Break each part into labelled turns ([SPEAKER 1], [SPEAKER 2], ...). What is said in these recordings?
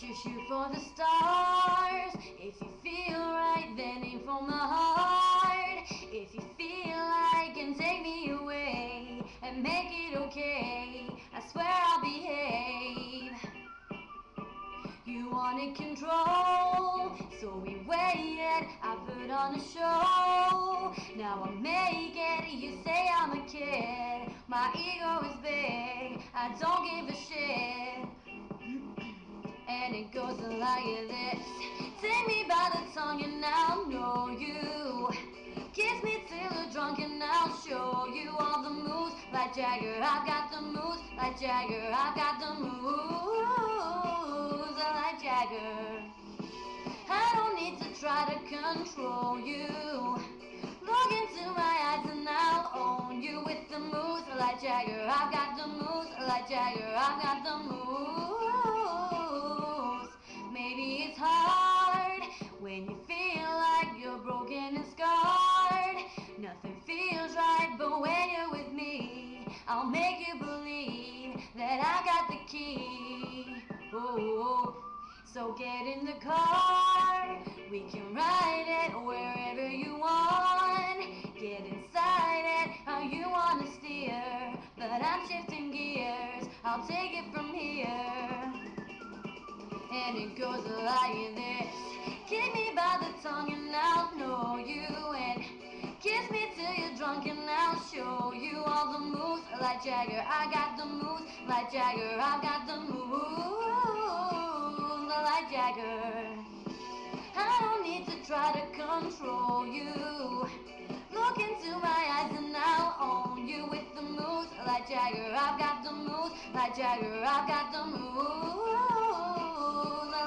[SPEAKER 1] Just shoot for the stars. If you feel right, then aim from the heart. If you feel like and take me away and make it okay, I swear I'll behave. You wanted control, so we waited. I put on a show. Now I make it. You say I'm a kid. My ego is big. I don't give a shit. And it goes like this. Take me by the tongue and I'll know you. Kiss me till you're drunk and I'll show you all the moves. Like Jagger, I've got the moves. Like Jagger, I've got the moves. Like Jagger. I don't need to try to control you. Look into my eyes and I'll own you with the moves. Like Jagger, I've got the moves. Like Jagger, I've got the moves. I'll make you believe that I got the key. Oh, so get in the car. We can ride it wherever you want. Get inside it how you want to steer. But I'm shifting gears. I'll take it from here. And it goes like this. Kick me by the tongue and I'll know you. And kiss me till you're drunk and I'll show you all the. Like Jagger, I got the moves. Like Jagger, I got the moves. Like Jagger. I don't need to try to control you. Look into my eyes and I'll own you with the moves. Like Jagger, I've got the moves. Like Jagger, I've got the moves.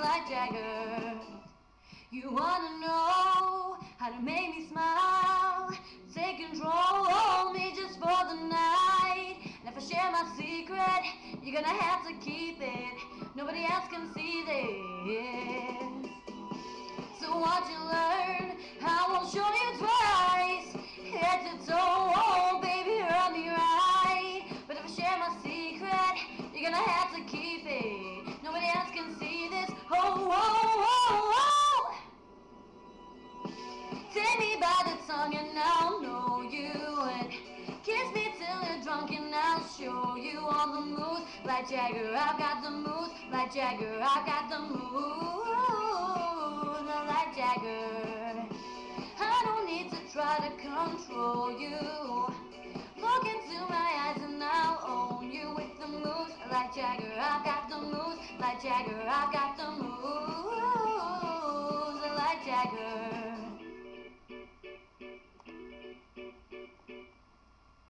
[SPEAKER 1] Like Jagger. You wanna know how to make me smile? You're gonna have to keep it. Nobody else can see this. So what you learn, I won't show you twice. Head to toe, oh baby, run me right. But if I share my secret, you're gonna have to keep it. Nobody else can see this. Oh, oh, oh, oh. oh. Take me by the tongue and I'll Like Jagger, I've got the moves. Like Jagger, I've got the moves. Like Jagger. I don't need to try to control you. Look into my eyes and I'll own you with the moves. Like Jagger, I've got the moves. Like Jagger, I've got the moves. Like Jagger.